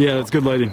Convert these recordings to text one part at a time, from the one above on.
Yeah, that's good lighting.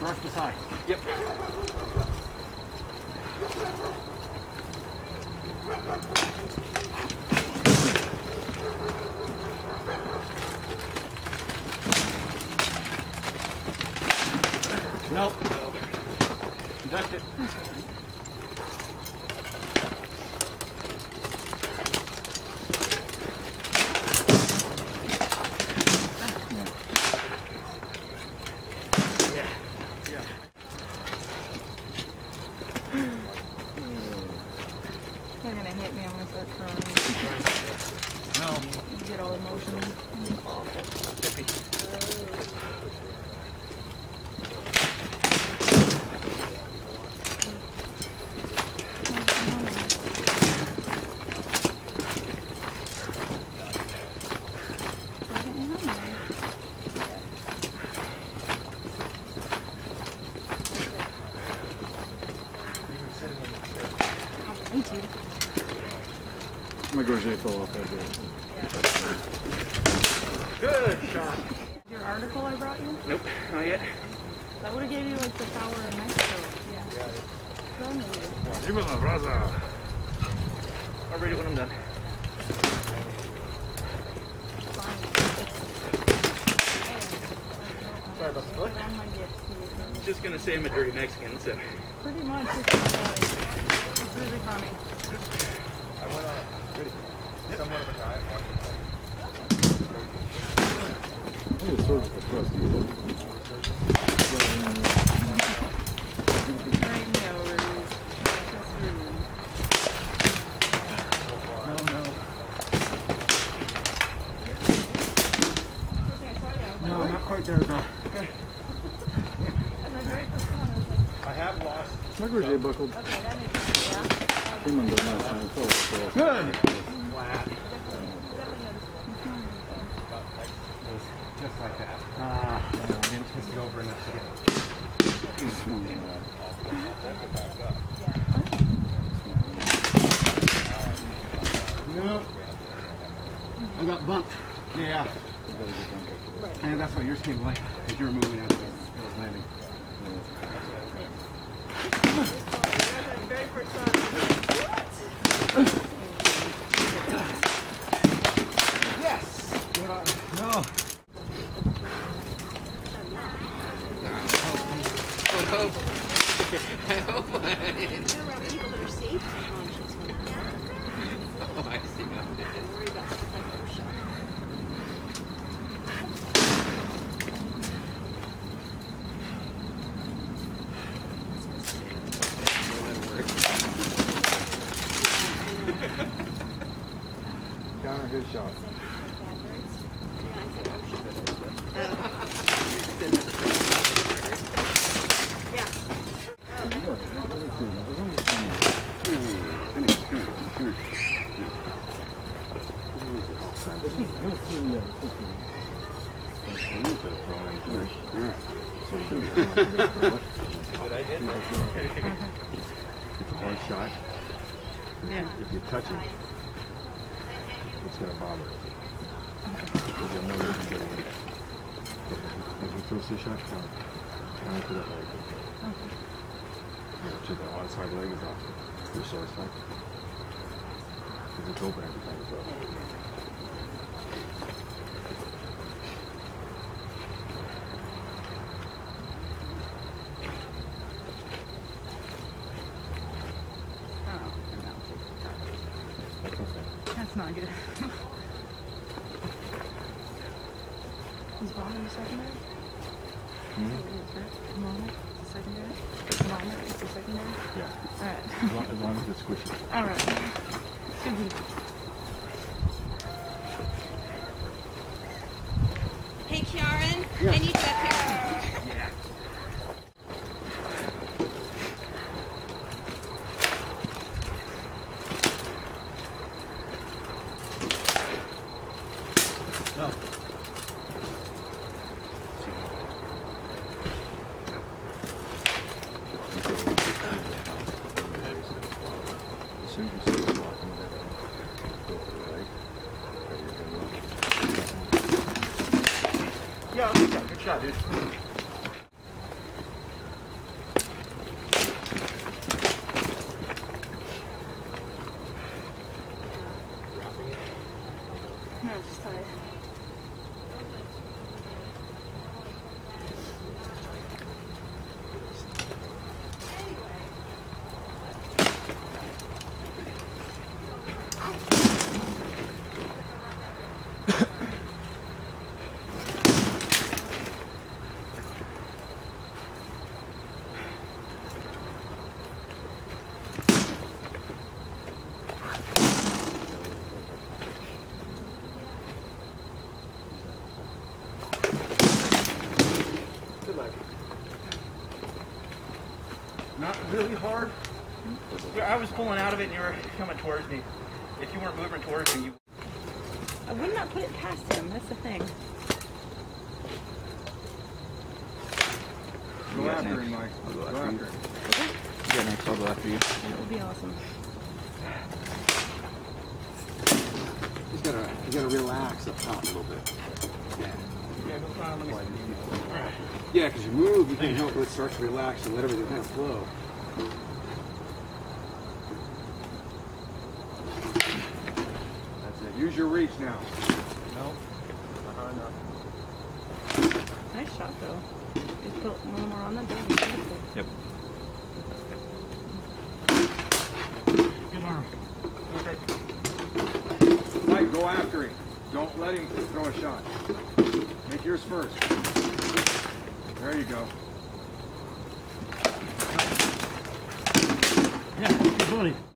Brush the side. Yep. Nope. Ducked it. Yeah. Yeah. They're gonna start crying. No. You get all emotional. Me too. My gorget fell off that Good shot. Your article I brought you? Nope, not yet. That would have gave you like the power in Mexico. Yeah. Show me. I'll read it when I'm done. Sorry about the foot. On my gifts to you. Just gonna say I'm a dirty Mexican, so. Pretty much. It's, uh, it's really funny. I went on a pretty somewhat of a diet once. I need a surgical thrust. I know. That's rude. No, no. No, not quite there, though. Okay. I have lost. My gorget buckled. Came undone last time. Fell so- Good. Flat. Just like that. Ah, no, I didn't twist it over enough to get No. I got bumped. Yeah. And that's why yours came away. Because you were moving after it was landing. Yes! No. counter his shot. it's a hard shot. Yeah. If you touch it it's gonna bother. Because you'll know you can get away. If you throw shots, count. Count to that leg. Yeah, to the outside leg is off. Your sword strike. Because it's open every time you throw. That's not good. Is Vaughn in the secondary? Hmm? Vaughn is the secondary? Vaughn is the secondary? Yeah. Alright. As long, as long as it's squishy. Alright. Good week. Hey, Karen, I need you up here. As soon as you see it walking back, go to the right. There you're gonna Yeah, good shot, Not really hard. I was pulling out of it and you were coming towards me. If you weren't moving towards me, you I would not put it past him. That's the thing. Go after him, Mike. I'll go Go after after you. him. Yeah, next I'll go after you. That would be awesome. He's gotta, you gotta relax up top a little bit. Yeah. yeah, go find, let me. Yeah, because you move, you can help it start to relax and let everything kind of flow. That's it. Use your reach now. No. Uh-huh, no. Nice shot though. Just put one more on the door. Beautiful. Yep. Good arm. Okay. Mike, go after him. Don't let him throw a shot. Make yours first. There you go. Yeah, buddy.